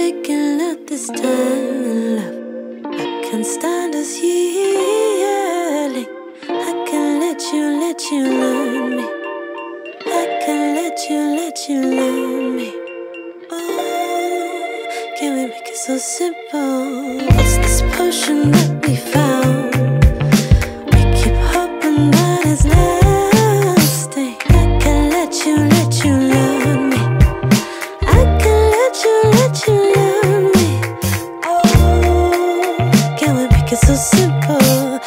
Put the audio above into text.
taking out this time love. I can't stand us yelling. I can let you, let you learn me. I can let you, let you learn me. Oh, can we make it so simple? It's this potion that we found. Simple.